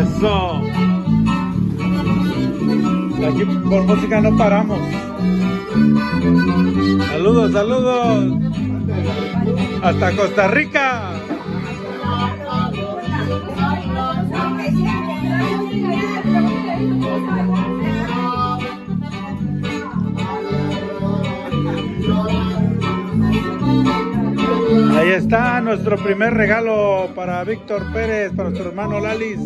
Eso. Aquí por música no paramos. Saludos, saludos. Hasta Costa Rica. Está nuestro primer regalo para Víctor Pérez, para nuestro hermano Lalis.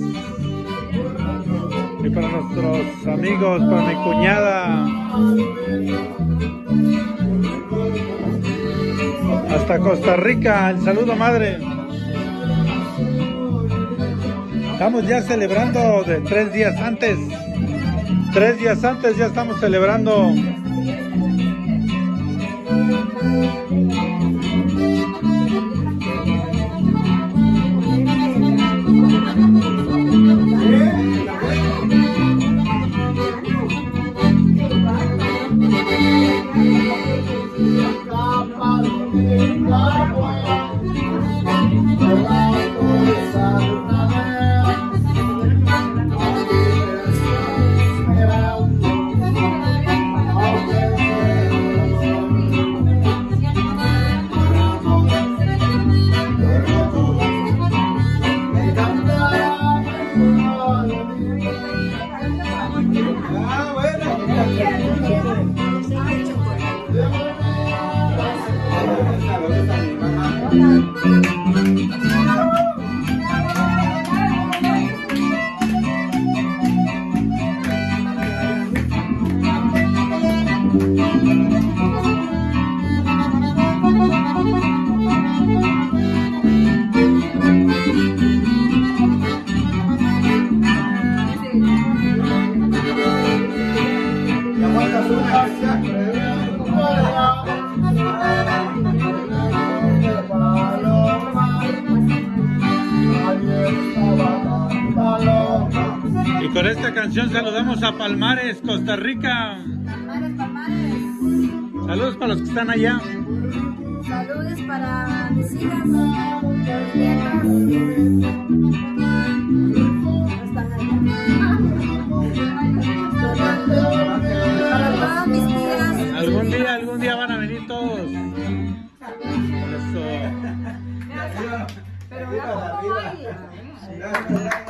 Y para nuestros amigos, para mi cuñada. Hasta Costa Rica, el saludo madre. Estamos ya celebrando de tres días antes. Tres días antes ya estamos celebrando. Y esta canción saludamos a Palmares, Costa Rica. Palmares, Palmares. Saludos para los que están allá. Saludos para mis hijas, mis nietas. Están allá. Para todas mis tías. Algún día, algún día van a venir todos.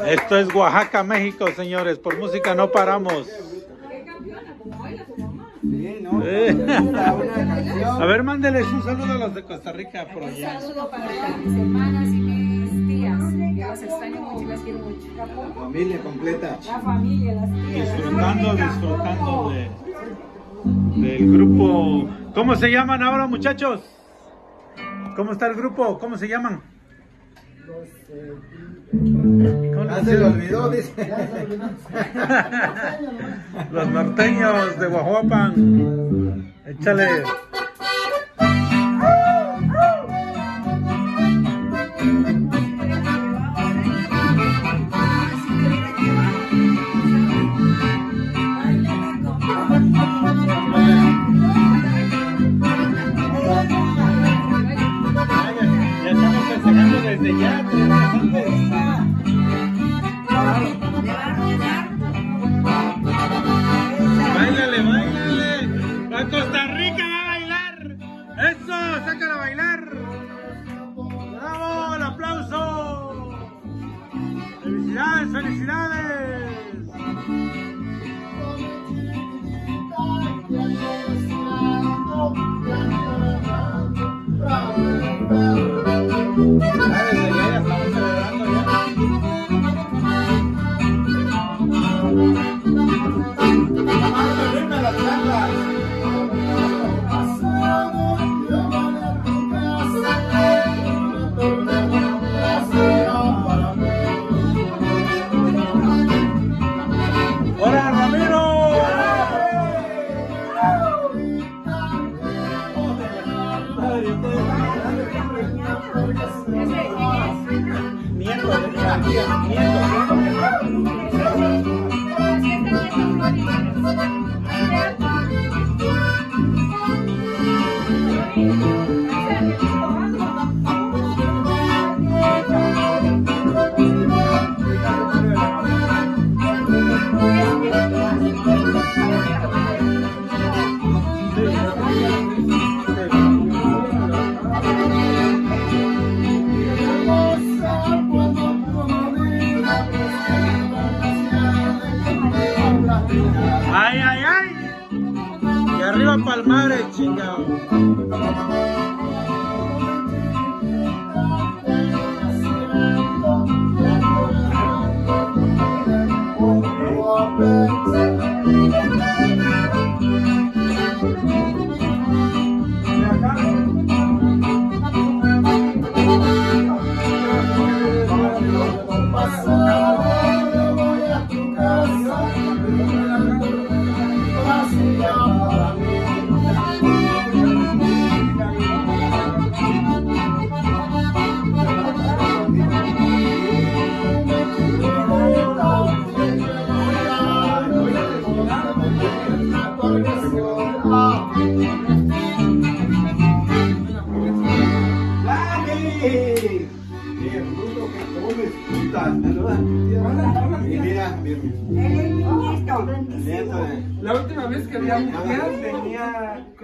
Esto es Oaxaca, México, señores. Por música no paramos. A ver, mándeles un saludo a los de Costa Rica por Un allá. saludo para mis hermanas y mis tías. Yo las extraño mucho y las quiero mucho. Familia completa. La familia, las tías. Disfrutando, disfrutando de, del grupo. ¿Cómo se llaman ahora, muchachos? ¿Cómo está el grupo? ¿Cómo se llaman? ¿Cómo Ya les se le llaman? olvidó, dice. Los norteños de Guajuapan. Échale.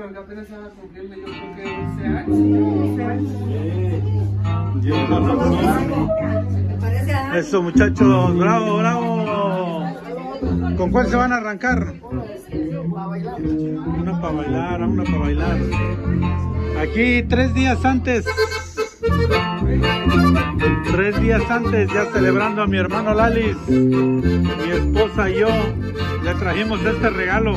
Que apenas estaba cumpliendo yo creo que 11 años. 11 años. Sí. Dios nos lo bendiga. Eso, muchachos, bravo, bravo. ¿Con cuál se van a arrancar? Una para bailar, una para bailar. Aquí tres días antes. Tres días antes, ya celebrando a mi hermano Lalis, mi esposa y yo, le trajimos este regalo.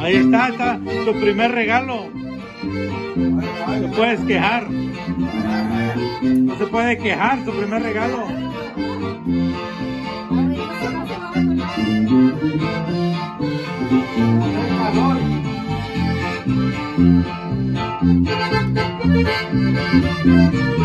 Ahí está, está tu primer regalo. No puedes quejar. No se puede quejar, tu primer regalo. Thank you.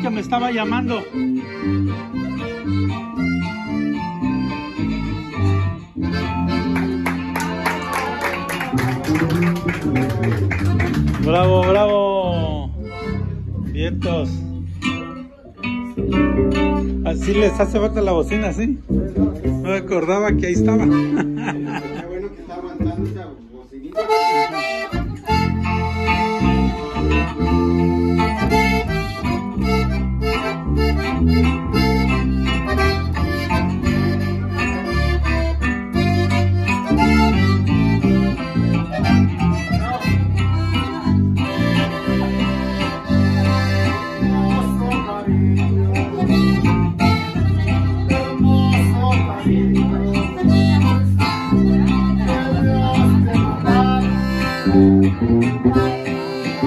Que me estaba llamando. Bravo, bravo. Vientos. Así les hace falta la bocina, ¿sí? No me acordaba que ahí estaba.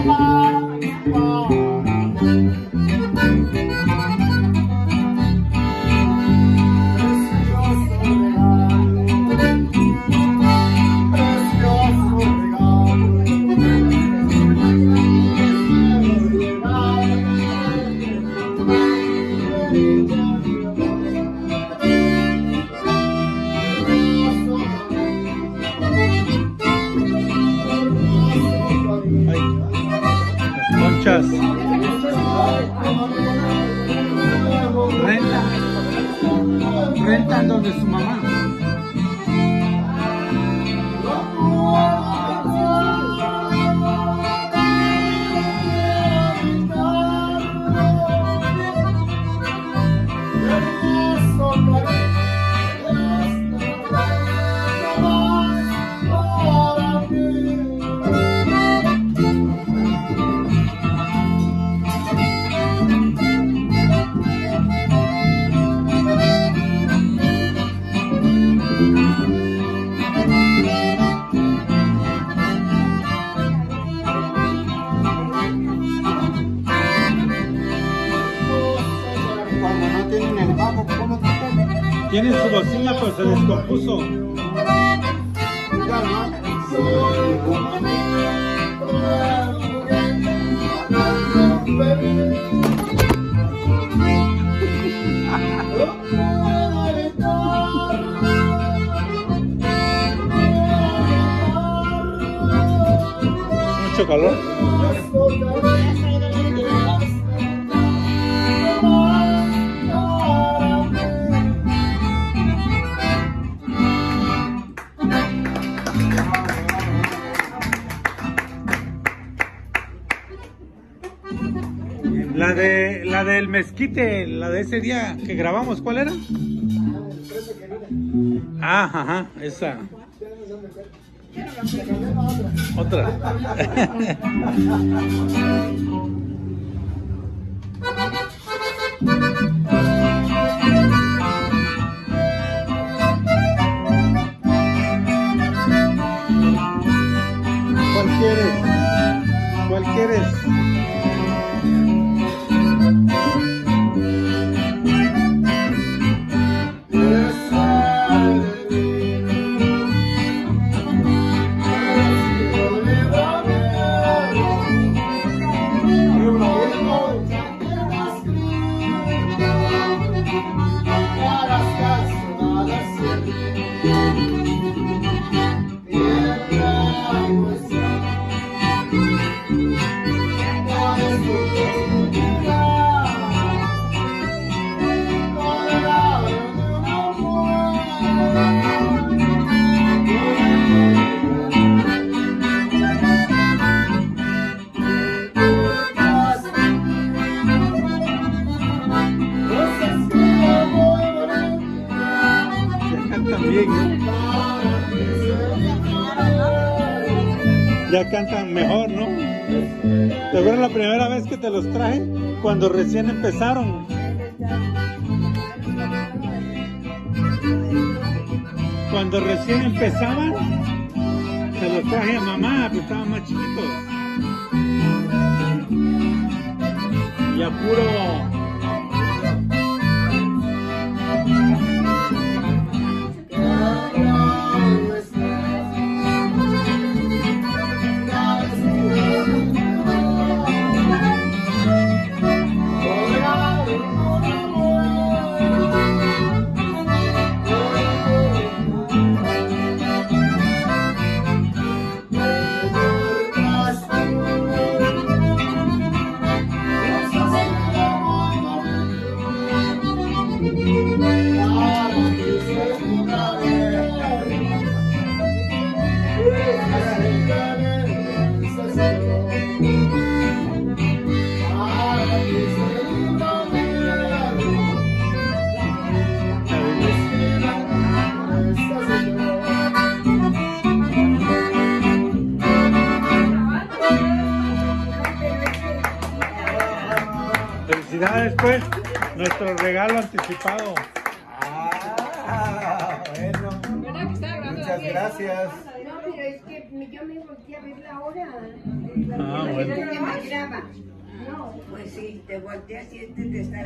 Las Yes. Tienen su bocina, pues se descompuso. Mucho calor. Mezquite, la de ese día que grabamos, ¿cuál era? Ah, ajá, esa. Otra. ¿Te acuerdas la primera vez que te los traje? Cuando recién empezaron. Cuando recién empezaban, se los traje a mamá, pues estaban más chiquitos. Y a puro... Pues, nuestro regalo anticipado. Ah, bueno. ¿Verdad que está grabando Muchas gracias. No, pero es que yo me volteé a ver la hora. Ah, bueno. Que me graba. No, pues sí, te volteas y este te está